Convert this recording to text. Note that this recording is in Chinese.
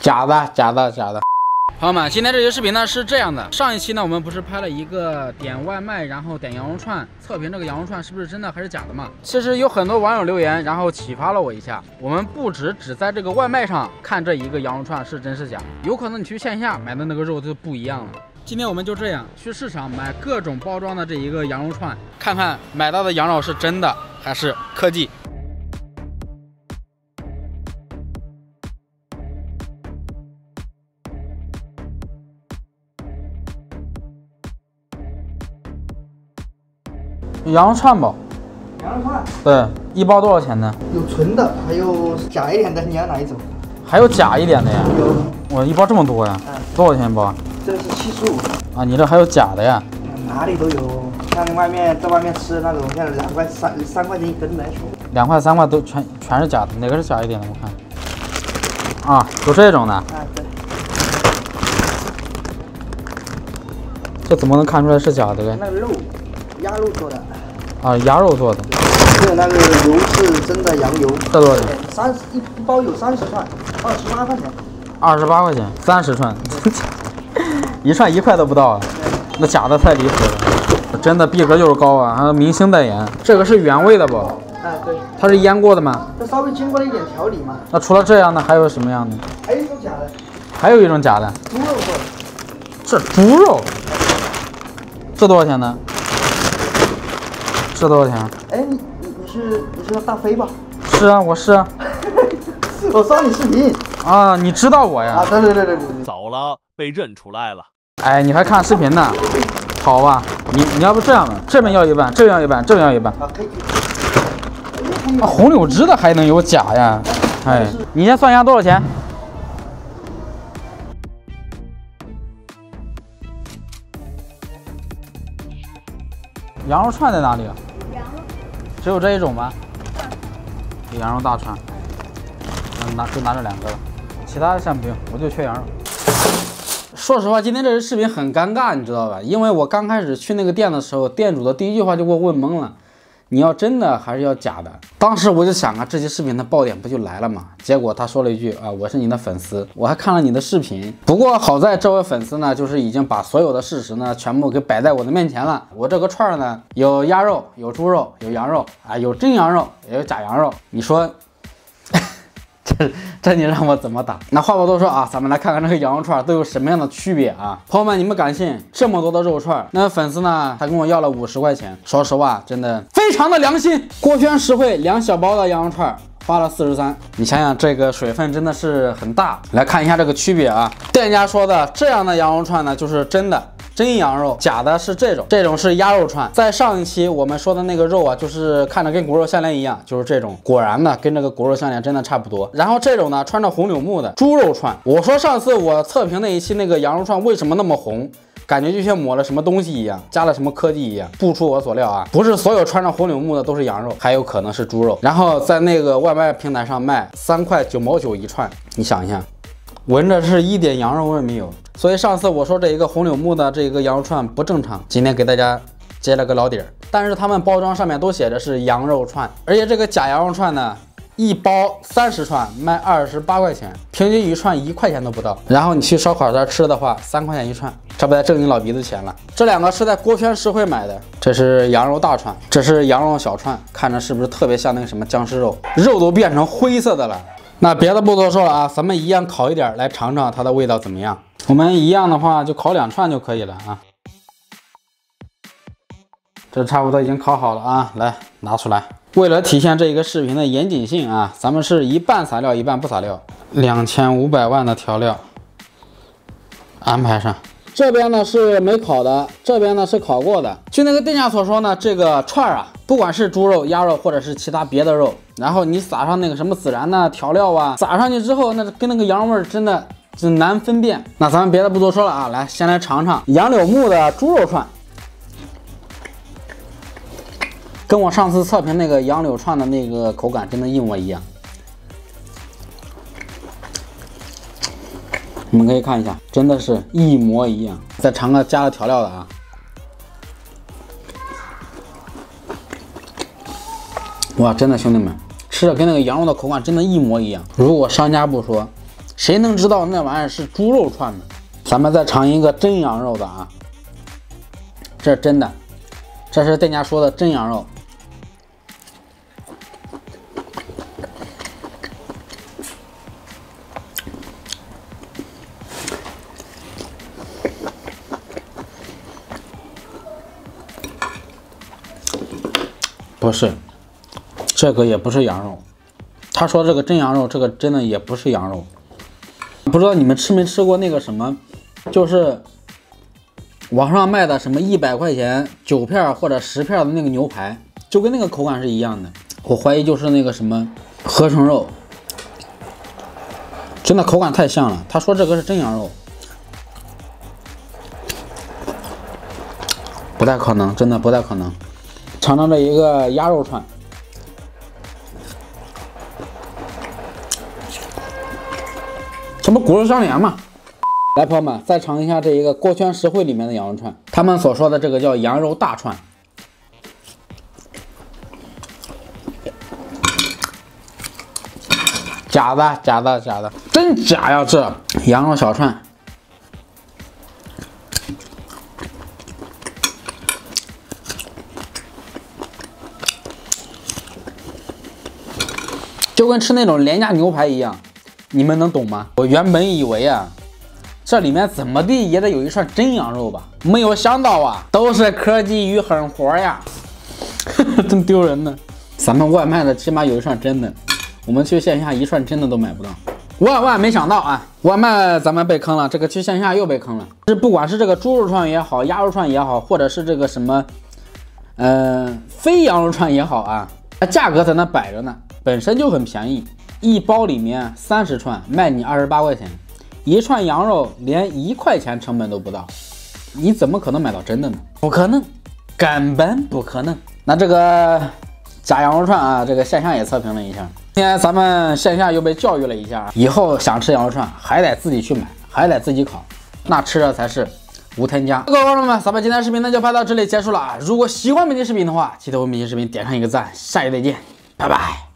假的，假的，假的。朋友们，今天这期视频呢是这样的，上一期呢我们不是拍了一个点外卖，然后点羊肉串，测评这个羊肉串是不是真的还是假的嘛？其实有很多网友留言，然后启发了我一下。我们不止只在这个外卖上看这一个羊肉串是真是假，有可能你去线下买的那个肉就不一样了。今天我们就这样去市场买各种包装的这一个羊肉串，看看买到的羊肉是真的还是科技。羊肉串吧，羊肉串对，一包多少钱呢？有纯的，还有假一点的，你要哪一种？还有假一点的呀？有，我一包这么多呀？嗯，多少钱一包啊？这是七十五，啊，你这还有假的呀？哪里都有。像你外面在外面吃的那种，像两块三三块钱一根的，两块三块都全全是假的，哪个是假一点的？我看。啊，有这种的，啊对，这怎么能看出来是假的嘞？那个肉，鸭肉做的，啊，鸭肉做的，还有那个油是真的羊油，这多少钱？三十一一包有三十串，二十八块钱。二十八块钱，三十串，一串一块都不到啊！那假的太离谱了，真的逼格就是高啊！还有明星代言，这个是原味的不？啊对，它是腌过的吗？它稍微经过了一点调理嘛。那除了这样的，还有什么样的？还有一种假的，还有一种假的，猪肉做的，这猪肉，这多少钱呢？这多少钱？哎你你你是你是大飞吧？是啊，我是啊，我刷你视频啊，你知道我啊，呀？啊对对对对对。早了，被认出来了。哎，你还看视频呢？好吧，你你要不这样吧，这边要一半，这边要一半，这边要一半。啊，可以。啊，红柳枝的还能有假呀？哎，你先算一下多少钱？羊肉串在哪里啊？只有这一种吗？羊肉大串，拿就拿这两个了，其他的先不用，我就缺羊肉。说实话，今天这个视频很尴尬，你知道吧？因为我刚开始去那个店的时候，店主的第一句话就给我问懵了。你要真的还是要假的？当时我就想啊，这期视频的爆点不就来了吗？结果他说了一句啊，我是你的粉丝，我还看了你的视频。不过好在这位粉丝呢，就是已经把所有的事实呢全部给摆在我的面前了。我这个串儿呢，有鸭肉，有猪肉，有羊肉啊，有真羊肉，也有假羊肉。你说？这你让我怎么打？那话不多说啊，咱们来看看这个羊肉串都有什么样的区别啊！朋友们，你们敢信这么多的肉串？那粉丝呢，他跟我要了五十块钱。说实话，真的非常的良心。锅圈实惠，两小包的羊肉串花了四十三。你想想，这个水分真的是很大。来看一下这个区别啊，店家说的这样的羊肉串呢，就是真的。真羊肉，假的是这种，这种是鸭肉串。在上一期我们说的那个肉啊，就是看着跟骨肉相连一样，就是这种。果然呢，跟这个骨肉相连真的差不多。然后这种呢，穿着红柳木的猪肉串。我说上次我测评那一期那个羊肉串为什么那么红？感觉就像抹了什么东西一样，加了什么科技一样。不出我所料啊，不是所有穿着红柳木的都是羊肉，还有可能是猪肉。然后在那个外卖平台上卖三块九毛九一串，你想一下。闻着是一点羊肉味没有，所以上次我说这一个红柳木的这一个羊肉串不正常，今天给大家揭了个老底儿。但是他们包装上面都写着是羊肉串，而且这个假羊肉串呢，一包三十串卖二十八块钱，平均一串一块钱都不到。然后你去烧烤摊吃的话，三块钱一串，这不得挣你老鼻子钱了？这两个是在锅圈实惠买的，这是羊肉大串，这是羊肉小串，看着是不是特别像那个什么僵尸肉？肉都变成灰色的了。那别的不多说了啊，咱们一样烤一点来尝尝它的味道怎么样。我们一样的话就烤两串就可以了啊。这差不多已经烤好了啊，来拿出来。为了体现这一个视频的严谨性啊，咱们是一半撒料一半不撒料。两千五百万的调料安排上。这边呢是没烤的，这边呢是烤过的。据那个店家所说呢，这个串儿啊，不管是猪肉、鸭肉或者是其他别的肉，然后你撒上那个什么孜然呐、调料啊，撒上去之后，那跟那个羊味真的是难分辨。那咱们别的不多说了啊，来先来尝尝杨柳木的猪肉串，跟我上次测评那个杨柳串的那个口感真的一模一样。你们可以看一下，真的是一模一样。再尝个加了调料的啊！哇，真的兄弟们，吃着跟那个羊肉的口感真的一模一样。如果商家不说，谁能知道那玩意儿是猪肉串呢？咱们再尝一个真羊肉的啊，这是真的，这是店家说的真羊肉。不是，这个也不是羊肉。他说这个真羊肉，这个真的也不是羊肉。不知道你们吃没吃过那个什么，就是网上卖的什么一百块钱九片或者十片的那个牛排，就跟那个口感是一样的。我怀疑就是那个什么合成肉，真的口感太像了。他说这个是真羊肉，不太可能，真的不太可能。尝尝这一个鸭肉串，骨肉相连嘛？来，朋友们，再尝一下这一个锅圈实惠里面的羊肉串，他们所说的这个叫羊肉大串，假的，假的，假的，真假呀！这羊肉小串。就跟吃那种廉价牛排一样，你们能懂吗？我原本以为啊，这里面怎么地也得有一串真羊肉吧，没有想到啊，都是科技与狠活呀，真丢人呢。咱们外卖的起码有一串真的，我们去线下一串真的都买不到，万万没想到啊，外卖咱们被坑了，这个去线下又被坑了。这不管是这个猪肉串也好，鸭肉串也好，或者是这个什么，嗯，非羊肉串也好啊，价格在那摆着呢。本身就很便宜，一包里面三十串，卖你二十八块钱，一串羊肉连一块钱成本都不到，你怎么可能买到真的呢？不可能，根本不可能。那这个假羊肉串啊，这个线下也测评了一下，今天咱们线下又被教育了一下，以后想吃羊肉串还得自己去买，还得自己烤，那吃着才是无添加。各位观众们，咱们今天视频呢就拍到这里结束了啊！如果喜欢本期视频的话，记得为本期视频点上一个赞，下期再见，拜拜。